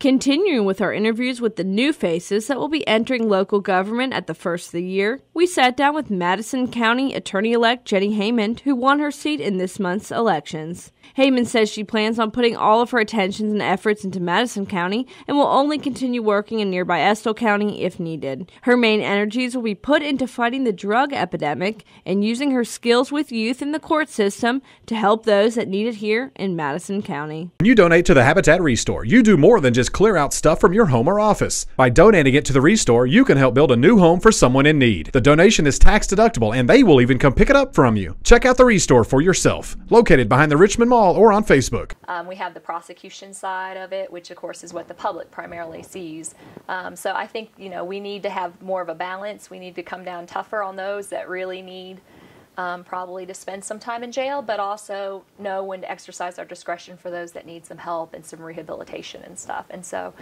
Continuing with our interviews with the new faces that will be entering local government at the first of the year, we sat down with Madison County Attorney elect Jennie Haymond, who won her seat in this month's elections. Haymond says she plans on putting all of her attentions and efforts into Madison County and will only continue working in nearby Estill County if needed. Her main energies will be put into fighting the drug epidemic and using her skills with youth in the court system to help those that need it here in Madison County. When you donate to the Habitat Restore, you do more than just clear out stuff from your home or office. By donating it to the Restore, you can help build a new home for someone in need. The donation is tax deductible and they will even come pick it up from you. Check out the Restore for yourself. Located behind the Richmond Mall or on Facebook. Um, we have the prosecution side of it, which of course is what the public primarily sees. Um, so I think you know we need to have more of a balance. We need to come down tougher on those that really need um, probably to spend some time in jail, but also know when to exercise our discretion for those that need some help and some rehabilitation and stuff. And so,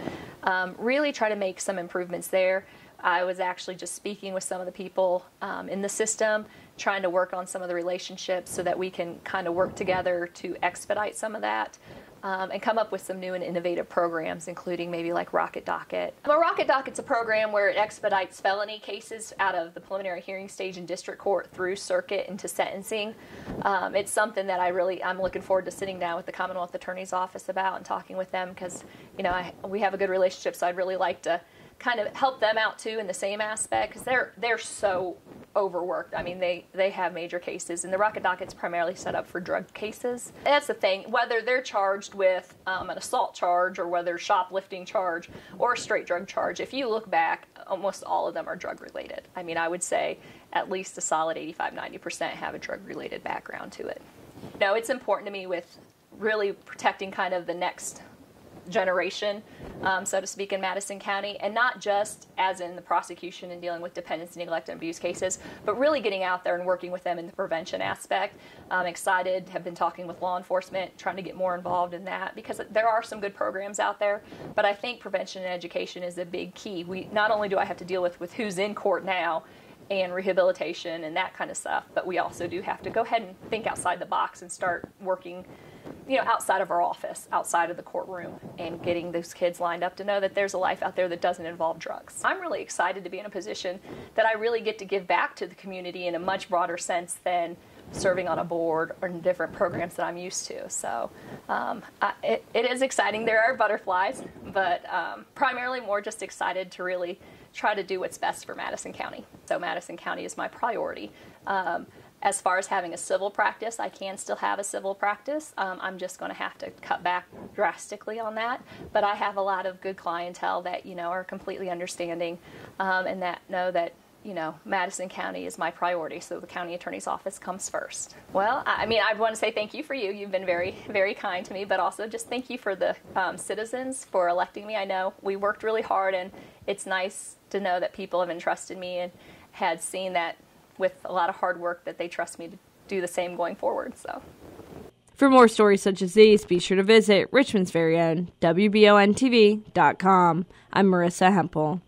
um, really try to make some improvements there. I was actually just speaking with some of the people um, in the system, trying to work on some of the relationships so that we can kind of work together to expedite some of that. Um, and come up with some new and innovative programs, including maybe like Rocket Docket. A Rocket Docket's a program where it expedites felony cases out of the preliminary hearing stage in district court through circuit into sentencing. Um, it's something that I really I'm looking forward to sitting down with the Commonwealth Attorney's Office about and talking with them because you know I, we have a good relationship, so I'd really like to kind of help them out too in the same aspect because they're they're so overworked. I mean, they they have major cases, and the Rocket Docket's primarily set up for drug cases. And that's the thing. Whether they're charged with um, an assault charge or whether shoplifting charge or a straight drug charge, if you look back, almost all of them are drug related. I mean, I would say at least a solid 85 90% have a drug related background to it. No, it's important to me with really protecting kind of the next generation, um, so to speak, in Madison County, and not just as in the prosecution and dealing with dependency, neglect, and abuse cases, but really getting out there and working with them in the prevention aspect. I'm excited, have been talking with law enforcement, trying to get more involved in that because there are some good programs out there, but I think prevention and education is a big key. We not only do I have to deal with with who's in court now and rehabilitation and that kind of stuff. But we also do have to go ahead and think outside the box and start working, you know, outside of our office, outside of the courtroom, and getting those kids lined up to know that there's a life out there that doesn't involve drugs. I'm really excited to be in a position that I really get to give back to the community in a much broader sense than serving on a board or in different programs that I'm used to. So um, I, it, it is exciting. There are butterflies, but um, primarily more just excited to really try to do what's best for Madison County. So Madison County is my priority. Um, as far as having a civil practice, I can still have a civil practice. Um, I'm just going to have to cut back drastically on that. But I have a lot of good clientele that you know are completely understanding um, and that know that you know, Madison County is my priority, so the county attorney's office comes first. Well, I mean, I want to say thank you for you. You've been very, very kind to me, but also just thank you for the um, citizens for electing me. I know we worked really hard, and it's nice to know that people have entrusted me and had seen that with a lot of hard work that they trust me to do the same going forward. So. For more stories such as these, be sure to visit Richmond's very own WBONTV.com. I'm Marisa Hempel.